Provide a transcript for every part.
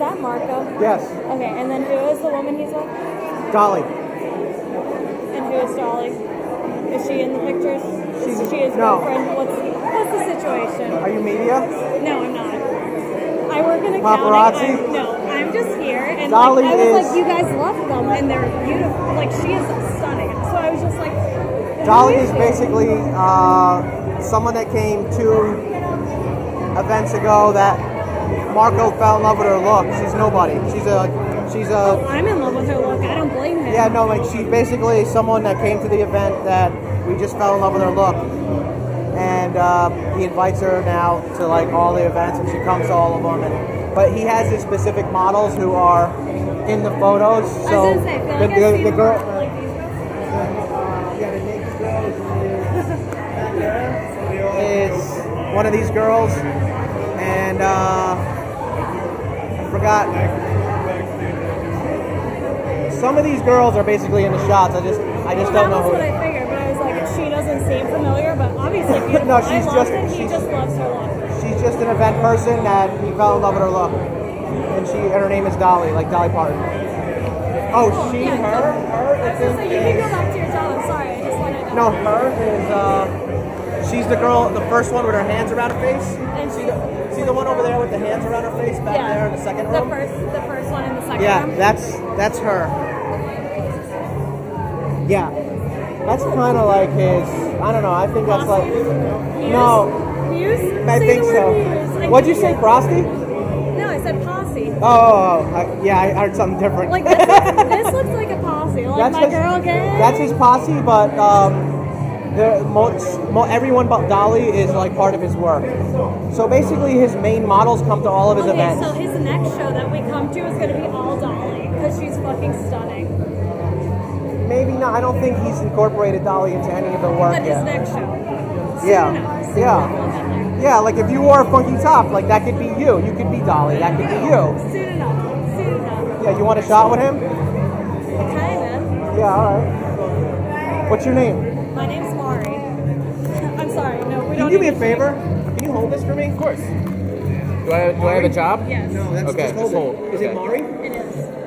Marko? Yes, Okay, and then who is the woman he's with? Dolly. And who is Dolly? Is she in the pictures? She's- is she his no. girlfriend? What's what's the situation? Are you media? No, I'm not. I work in accounting. Paparazzi? I'm, no, I'm just here, and Dolly like, I was is- like, you guys love them, and they're beautiful. Like she is stunning. So I was just like, Dolly is she? basically uh, someone that came two events ago that Marko fell in love with her look. She's nobody. She's a she's a I'm in love with her look. I don't blame him. yeah no like she's basically someone that came to the event that we just fell in love with her look. And uh, he invites her now to like all the events, and she comes to all of them. And, but he has his specific models who are in the photos. So was gonna say, the, like the, the girl, like these yeah, the next girl is, is one of these girls, and uh, I forgot. Some of these girls are basically in the shots. I just, I just Well, don't know who. what I figured, but I was like, she doesn't seem familiar, but obviously beautiful. No, she's I just- it. He she's- just loves her look. She's just an event person that he fell in love with her look, and she, and her name is Dolly, like Dolly Parton. Oh, she, yeah, her, her. I was gonna say, you can go back to your job. I'm sorry. I just wanted to. No, her is. Uh, she's the girl, the first one with her hands around her face. And she- see the one over there with the hands around her face back yeah, there in the second The room. first, the first one in the second Yeah, room. that's that's her. Yeah, that's kind of like his. I don't know. I think that's like. Muse? No, Muse? I think so. I What'd you say, Frosty? No, I said posse. Oh, oh, oh, I, yeah, I heard something different. Like this, looks, this looks like a posse. Like my his, girl gang. That's his posse, but um, the most, mo, everyone but Dolly is like part of his work. So basically, his main models come to all of his okay, events. so his next show that we come to is gonna be all Dolly because she's fucking stunning. Maybe not. I don't think he's incorporated Dolly into any of the work But his yet. next show. Yeah, Soon enough, yeah. enough we'll get there. Yeah, like if you wore a funky top, like that could be you. You could be Dolly. That could be you. Soon enough. Soon enough. Yeah, you want a shot with him? Kinda. Yeah, all right. What's your name? My name's Can don't. you do me a favor? Can you hold this for me? Of course. Do I, do I have a job? Yes. No, that's Okay, just hold just hold. it. Is it Okay. Mari? It is.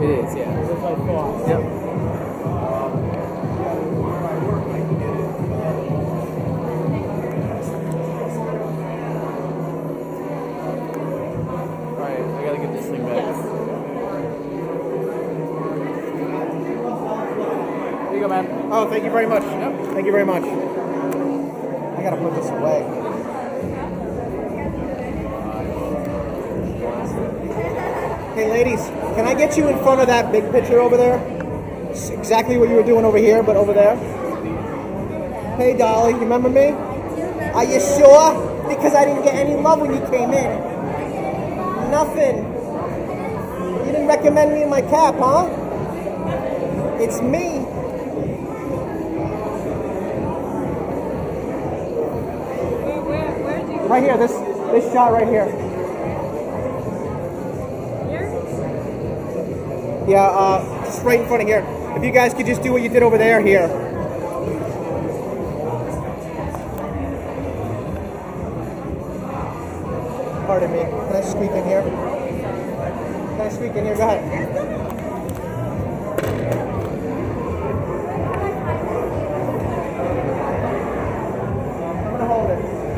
It is, yeah. That's what I thought. Yep. Alright, I gotta get this thing back. Yes. Here you go, man. Oh, thank you very much. Yep. Thank you very much. I gotta put this away. Hey, ladies, can I get you in front of that big picture over there? It's exactly what you were doing over here, but over there. Hey, Dolly, you remember me? Are you sure? Because I didn't get any love when you came in. Nothing. You didn't recommend me in my cap, huh? It's me. Right here, this this shot right here? Yeah, uh, just right in front of here. If you guys could just do what you did over there here. Pardon me. Can I squeak in here? Can I squeak in here? Go ahead. I'm gonna hold it.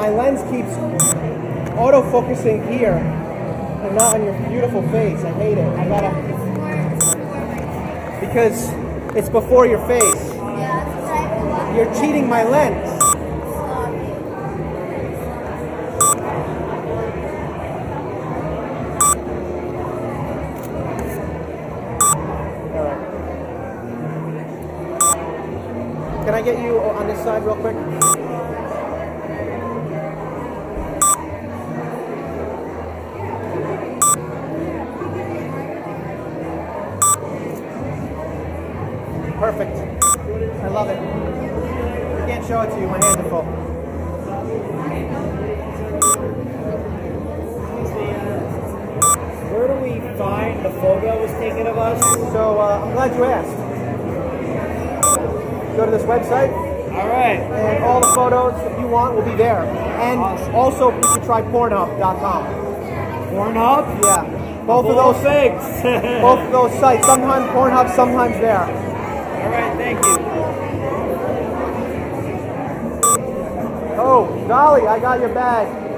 My lens keeps auto-focusing here and not on your beautiful face. I hate it. I gotta because it's before your face. You're cheating my lens. Can I get you on this side real quick? The photo was taken of us? So uh, I'm glad you asked. Go to this website, All right. and all the photos that you want will be there. And Awesome. also, you can try Pornhub.com. Pornhub? Yeah, both of those, fakes. both of those sites. Sometimes Pornhub, sometimes there. All right, thank you. Oh, Dolly, I got your bag.